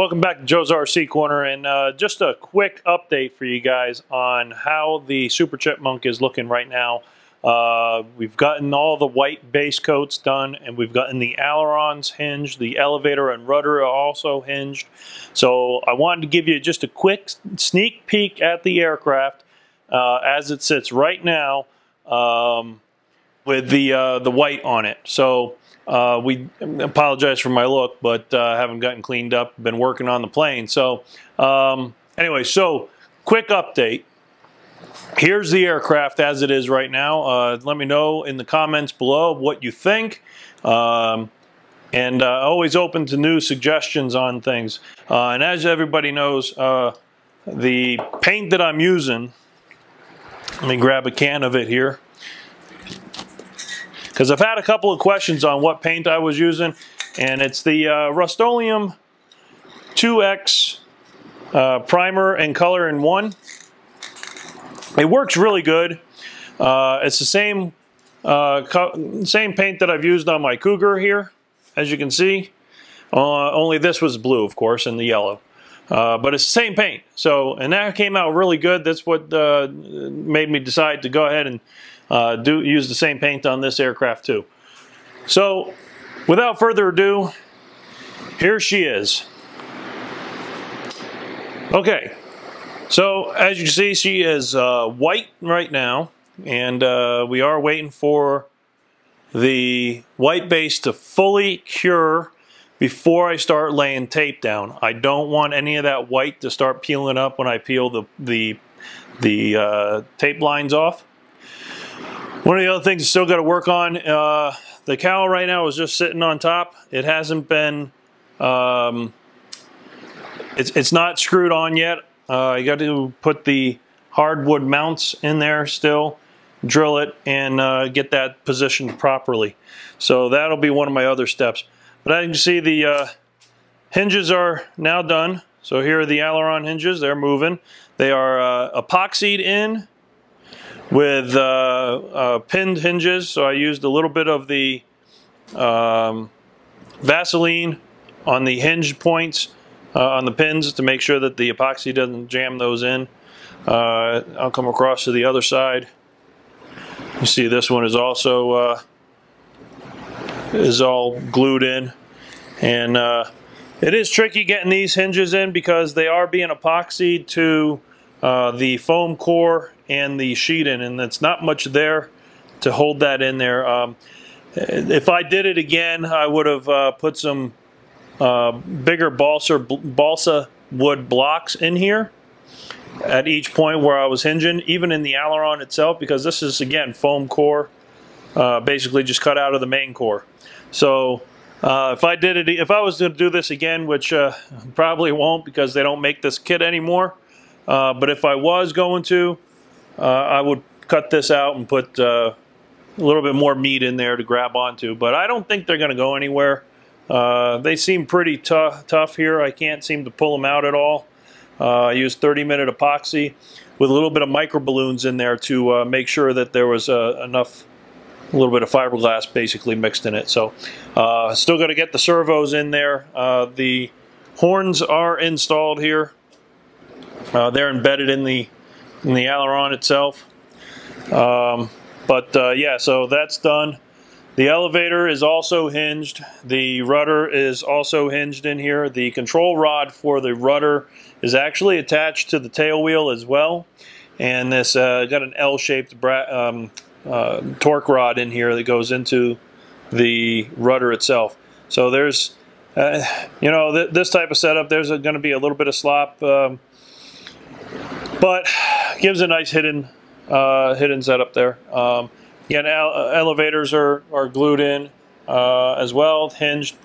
welcome back to Joe's RC Corner, and uh, just a quick update for you guys on how the Super Chipmunk is looking right now. Uh, we've gotten all the white base coats done, and we've gotten the ailerons hinged, the elevator and rudder are also hinged. So I wanted to give you just a quick sneak peek at the aircraft uh, as it sits right now um, with the uh, the white on it. So uh, we apologize for my look, but uh, haven't gotten cleaned up. Been working on the plane. So um, anyway, so quick update here's the aircraft as it is right now. Uh, let me know in the comments below what you think. Um, and uh, always open to new suggestions on things. Uh, and as everybody knows, uh, the paint that I'm using, let me grab a can of it here. Because I've had a couple of questions on what paint I was using, and it's the uh, Rust-Oleum 2X uh, primer and color in one. It works really good. Uh, it's the same uh, same paint that I've used on my Cougar here, as you can see. Uh, only this was blue, of course, and the yellow. Uh, but it's the same paint. So, and that came out really good. That's what uh, made me decide to go ahead and uh, do use the same paint on this aircraft too. So, without further ado, here she is. Okay, so as you can see, she is uh, white right now, and uh, we are waiting for the white base to fully cure before I start laying tape down. I don't want any of that white to start peeling up when I peel the, the, the uh, tape lines off. One of the other things I still got to work on, uh, the cowl right now is just sitting on top. It hasn't been, um, it's, it's not screwed on yet. Uh, you got to put the hardwood mounts in there still, drill it, and uh, get that positioned properly. So that'll be one of my other steps. But as you can see, the uh, hinges are now done. So here are the aileron hinges. They're moving. They are uh, epoxied in with uh, uh, pinned hinges. So I used a little bit of the um, Vaseline on the hinge points uh, on the pins to make sure that the epoxy doesn't jam those in. Uh, I'll come across to the other side. You see this one is also uh, is all glued in and it is tricky getting these hinges in because they are being epoxied to uh, the foam core and the sheeting and it's not much there to hold that in there. Um, if I did it again I would have uh, put some uh, bigger balsa, balsa wood blocks in here at each point where I was hinging, even in the aileron itself, because this is, again, foam core, uh, basically just cut out of the main core. So uh, if I did it, if I was going to do this again, which uh, probably won't because they don't make this kit anymore, uh, but if I was going to, uh, I would cut this out and put uh, a little bit more meat in there to grab onto. But I don't think they're going to go anywhere. Uh, they seem pretty tough here. I can't seem to pull them out at all. Uh, I used 30 minute epoxy with a little bit of micro balloons in there to make sure that there was enough, a little bit of fiberglass basically mixed in it. So uh, still got to get the servos in there. Uh, the horns are installed here. They're embedded in the in the aileron itself. Um, but yeah, so that's done. The elevator is also hinged. The rudder is also hinged in here. The control rod for the rudder is actually attached to the tail wheel as well. And this uh, got an L-shaped um, uh, torque rod in here that goes into the rudder itself. So there's, uh, you know, th this type of setup, there's going to be a little bit of slop, um, but gives a nice hidden, uh, hidden setup there. Um, Again, elevators are, are glued in uh, as well, hinged.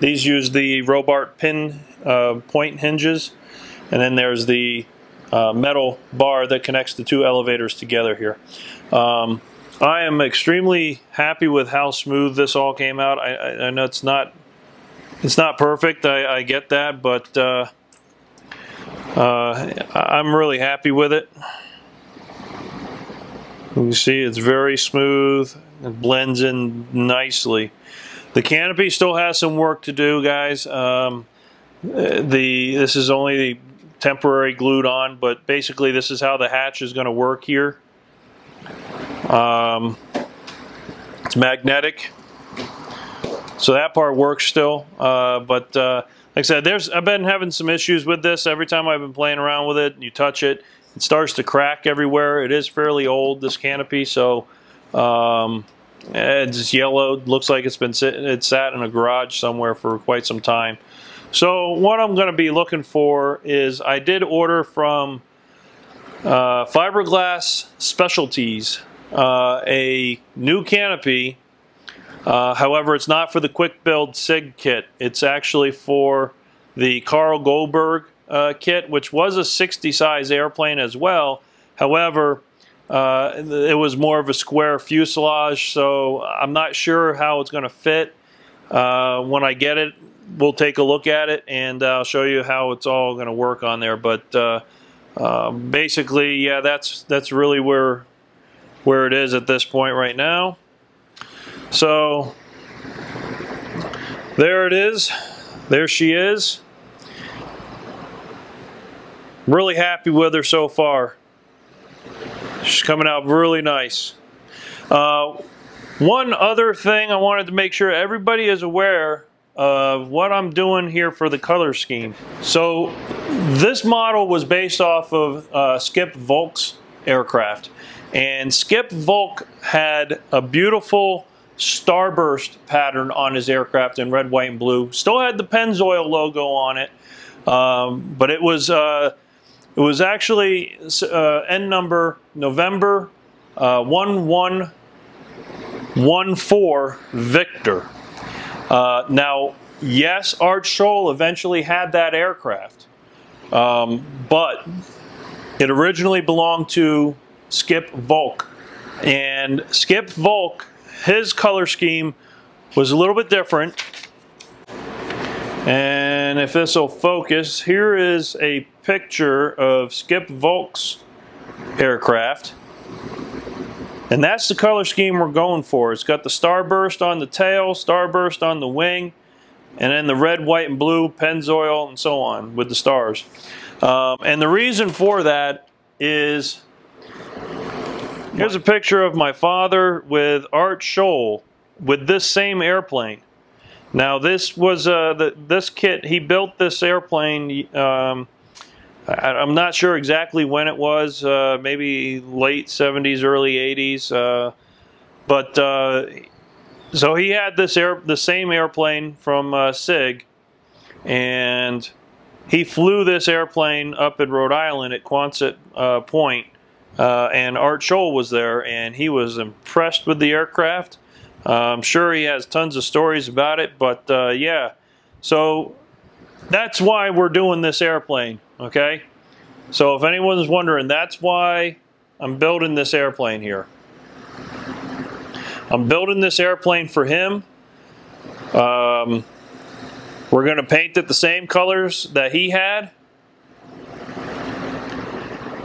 These use the Robart pin uh, point hinges. And then there's the uh, metal bar that connects the two elevators together here. Um, I am extremely happy with how smooth this all came out. I, I, I know it's not it's not perfect. I, I get that, but uh, I'm really happy with it. You can see it's very smooth. It blends in nicely. The canopy still has some work to do, guys. Um, the this is only the temporary glued on, but basically this is how the hatch is going to work here. Um, it's magnetic, so that part works still. Uh, but uh, like I said, there's I've been having some issues with this. Every time I've been playing around with it, you touch it, it starts to crack everywhere. It is fairly old, this canopy, so um, it's yellowed. Looks like it's been sitting, it sat in a garage somewhere for quite some time. So what I'm going to be looking for is I did order from uh, Fiberglass Specialties uh, a new canopy. Uh, however, it's not for the Kwik Bilt SIG kit. It's actually for the Carl Goldberg uh, kit, which was a 60 size airplane as well. However, uh, it was more of a square fuselage, so I'm not sure how it's going to fit. Uh, when I get it, we'll take a look at it and I'll show you how it's all going to work on there. But uh, uh, basically, yeah, that's that's really where where it is at this point right now. So there it is. There she is. Really happy with her so far. She's coming out really nice. Uh, one other thing I wanted to make sure everybody is aware of what I'm doing here for the color scheme. So this model was based off of uh, Skip Volk's aircraft. And Skip Volk had a beautiful starburst pattern on his aircraft in red, white, and blue. Still had the Pennzoil logo on it, um, but it was uh, it was actually uh, N number November uh, 1114 Victor. Uh, now, yes, Art Scholl eventually had that aircraft, um, but it originally belonged to Skip Volk. And Skip Volk, his color scheme was a little bit different. And if this will focus, here is a picture of Skip Volk's aircraft. And that's the color scheme we're going for. It's got the starburst on the tail, starburst on the wing, and then the red, white, and blue, Pennzoil, and so on with the stars. Um, and the reason for that is, here's a picture of my father with Art Scholl with this same airplane. Now this was uh, the, this kit, he built this airplane um, I, am not sure exactly when it was, uh, maybe late 70s, early 80s. Uh, but uh, so he had this air, the same airplane from uh, SIG, and he flew this airplane up in Rhode Island at Quonset uh, Point, uh, and Art Scholl was there, and he was impressed with the aircraft. I'm sure he has tons of stories about it, but yeah. So that's why we're doing this airplane, okay? So if anyone's wondering, that's why I'm building this airplane here. I'm building this airplane for him. Um, we're going to paint it the same colors that he had.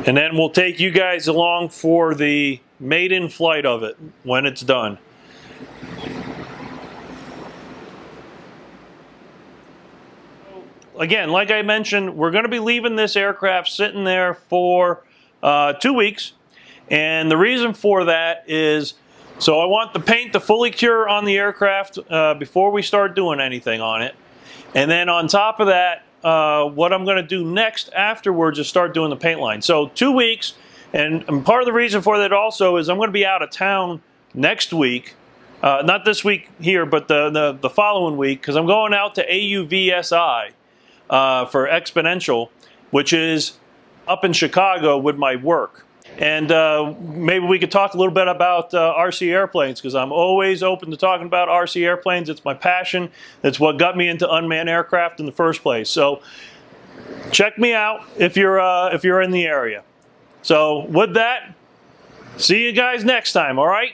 And then we'll take you guys along for the maiden flight of it when it's done. again, like I mentioned, we're going to be leaving this aircraft sitting there for uh, two weeks. And the reason for that is, so I want the paint to fully cure on the aircraft uh, before we start doing anything on it. And then on top of that, uh, what I'm going to do next afterwards is start doing the paint line. So two weeks, and, and part of the reason for that also is I'm going to be out of town next week. Uh, not this week here, but the, the, the following week, because I'm going out to AUVSI uh, for Xponential, which is up in Chicago with my work. And uh, maybe we could talk a little bit about uh, RC airplanes because I'm always open to talking about RC airplanes. It's my passion. It's what got me into unmanned aircraft in the first place. So check me out if you're uh, if you're in the area. So with that, see you guys next time. All right.